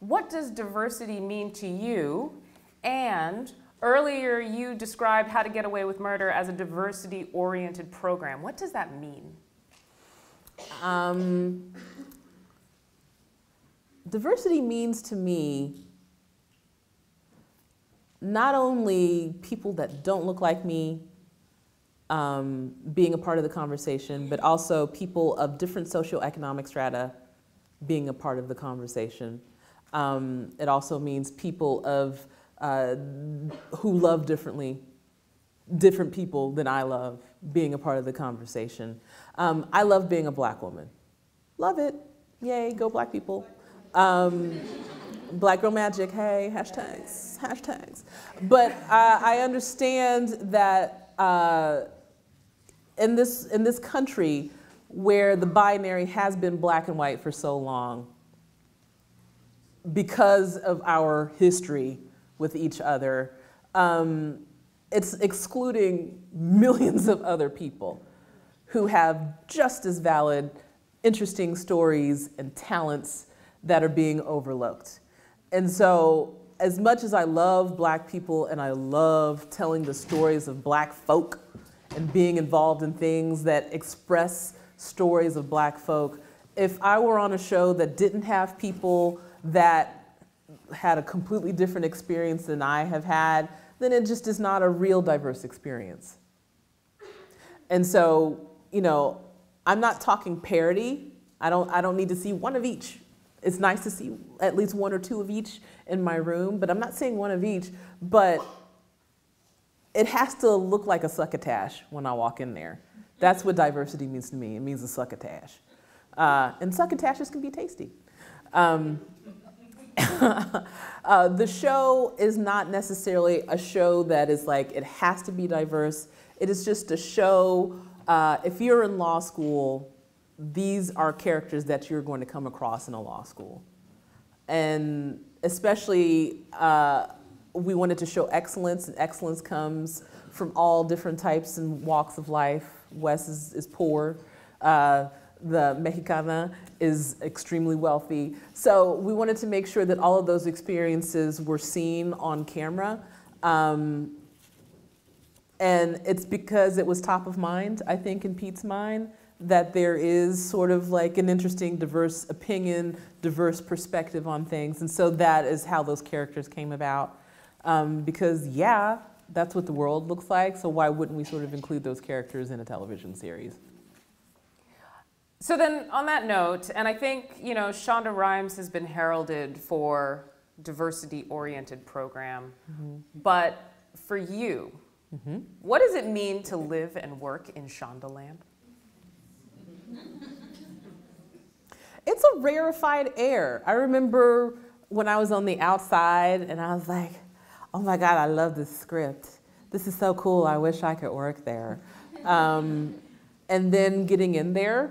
what does diversity mean to you? And earlier you described How to Get Away with Murder as a diversity oriented program. What does that mean? Um, diversity means to me not only people that don't look like me um, being a part of the conversation, but also people of different socioeconomic strata being a part of the conversation. Um, it also means people of uh, who love differently, different people than I love being a part of the conversation. Um, I love being a black woman. Love it. Yay, go black people. Um, black girl magic, hey, hashtags, hashtags. But uh, I understand that uh, in, this, in this country where the binary has been black and white for so long, because of our history with each other, um, it's excluding millions of other people who have just as valid, interesting stories and talents that are being overlooked. And so, as much as I love black people and I love telling the stories of black folk and being involved in things that express stories of black folk, if I were on a show that didn't have people that had a completely different experience than I have had, then it just is not a real diverse experience. And so, you know, I'm not talking parity. I don't, I don't need to see one of each. It's nice to see at least one or two of each in my room, but I'm not saying one of each, but it has to look like a succotash when I walk in there. That's what diversity means to me. It means a succotash. Uh, and succotashes can be tasty. Um, uh, the show is not necessarily a show that is like, it has to be diverse. It is just a show, uh, if you're in law school, these are characters that you're going to come across in a law school. And especially, uh, we wanted to show excellence, and excellence comes from all different types and walks of life. Wes is, is poor. Uh, the Mexicana is extremely wealthy. So we wanted to make sure that all of those experiences were seen on camera. Um, and it's because it was top of mind, I think, in Pete's mind, that there is sort of like an interesting, diverse opinion, diverse perspective on things. And so that is how those characters came about. Um, because, yeah, that's what the world looks like, so why wouldn't we sort of include those characters in a television series? So then, on that note, and I think you know, Shonda Rhimes has been heralded for diversity-oriented program, mm-hmm. but for you, mm-hmm. what does it mean to live and work in Shondaland? It's a rarefied air. I remember when I was on the outside, and I was like, "Oh my God, I love this script. This is so cool. I wish I could work there." Um, and then getting in there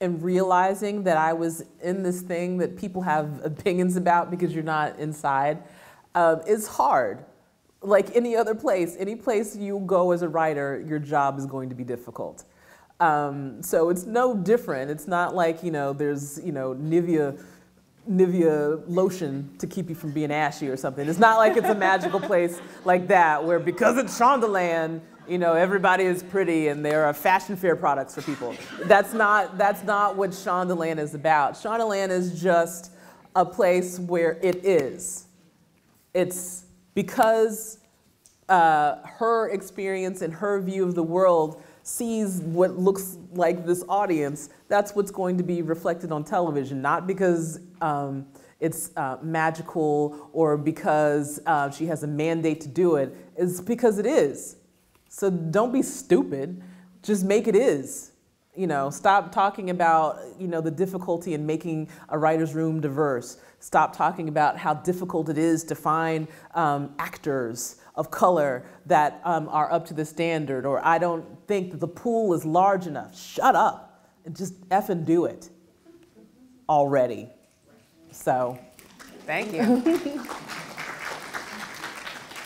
and realizing that I was in this thing that people have opinions about because you're not inside um, is hard. Like any other place, any place you go as a writer, your job is going to be difficult. Um, so it's no different. It's not like you know there's you know Nivea Nivea lotion to keep you from being ashy or something. It's not like it's a magical place like that where because it's Shondaland, you know, everybody is pretty and there are fashion fair products for people. That's not, that's not what Shondaland is about. Shondaland is just a place where it is. It's because uh, her experience and her view of the world sees what looks like this audience, that's what's going to be reflected on television, not because um, it's uh, magical or because uh, she has a mandate to do it, it's because it is. So don't be stupid. Just make it is. You know, stop talking about, you know, the difficulty in making a writer's room diverse. Stop talking about how difficult it is to find um, actors of color that um, are up to the standard, or I don't think that the pool is large enough. Shut up and just effing do it already. So. Thank you.